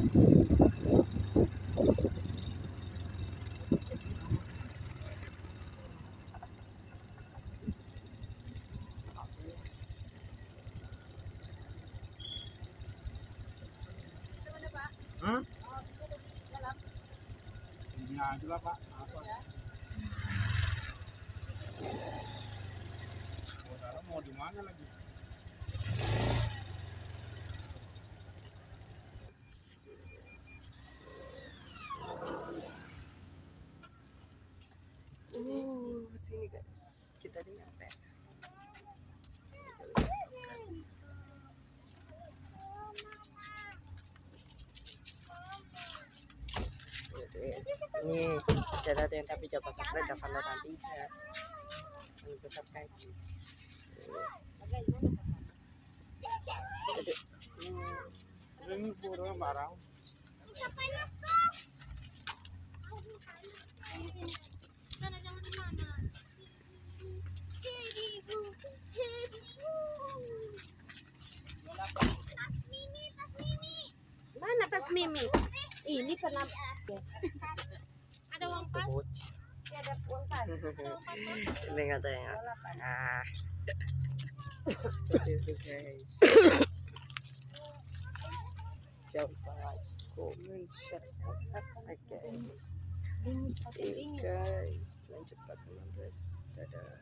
Hah? Ini aja pak. Apa? Saudara mau di mana lagi? Sini guys. Kita di nyampe. Ini sudah ada yang kami jaga subscribe dan follow nanti ya. Ini tetap kayak Ini puro barang. Sana jangan di mana. Tas Mimi, tas Mimi. Mana tas Mimi? Ini kenapa? Ada uang pas? bocah. Ada uang pas. Ini nggak ada yang ah. Itu guys. Jangan like, comment, share, subscribe guys. See you guys. Lanjut teman guys. Dadah.